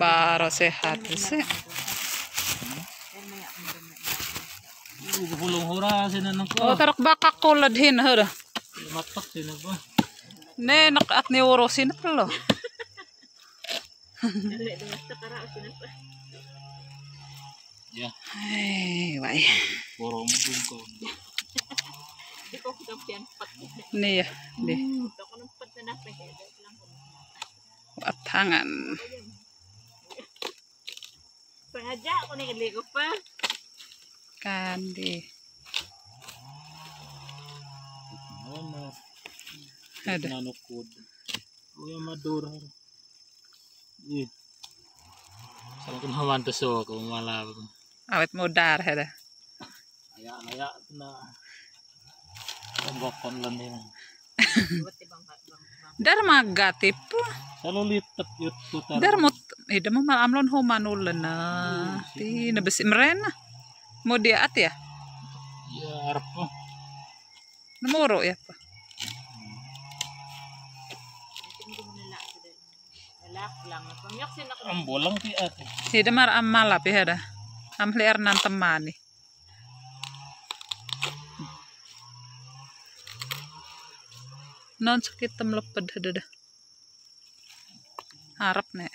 Baro sehat sih. Gulong hura sina nang Oh, ko. tarak baka kulad hin hara. Matok sina ba? Ne nak at ni urusin lo. Ya, Ay, wai. puro mo din ko. Ni ya, di. At tangan. Sengaja aku nih ligo pa. Kandi. Ano, Ada. nanukod. Kuya madura. Eh. Sama kun hawan to so ko mala. Awet modar hada. Aya aya na. Tanggapon lang yun. Dar magati po. Selalu litap yut tutar. Dar mo ida mo malamlon ho manulan na. Ti nabesi merena. Mo dia at ya. Ya arap po. Namuro ya pa. Lalak lang. Pamyak sin ako. Ang bolang ti ate. Ida mar am malap ya hada. Am nan temani. Non sakit tem leped hada dah. Harap ne.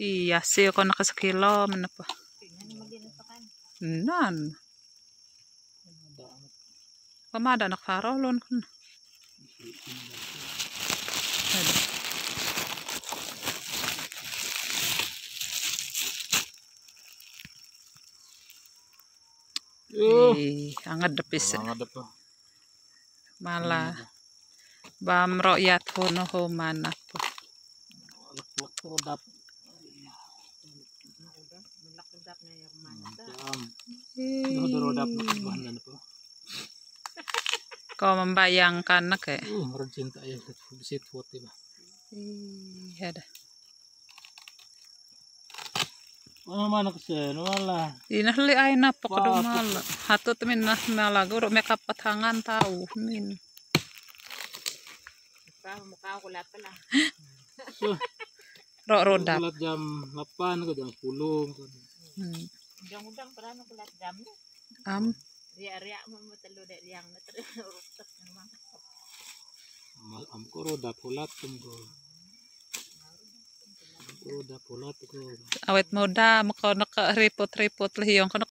Iya sih ako nakasakilo man pa. Tingnan mo din sa kan. Nan. Pamada nakarolon kun. Hada. Uh. Ih, angad dapis. Mga da pa. Mala. Bam royat hono ho mana po. Lakwak ko dap. Malakadap na yung manta. Jam. Ano daro dap na bahan na po. Kau membayangkan nak eh. Uh, marag cinta ayo bisit what ba. Ih, ada. Ano man ako sa wala. Inahli ay na po Wah, kado mala. Hatot min na nalago ro may kapatangan tao min. Pa mukha ko lahat pala. So, Ro rodap. Kulat jam 8 ko jam 10 ko. Hmm. Udang-udang para no kulat jam na. Am Ria-ria mo mo talo de yang na talo rutak ng mga. Mal am ko ro dap kulat tum ko. Am ko ro dap kulat ko. awet moda mako naka repot repot lihiyong kono